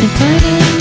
and turning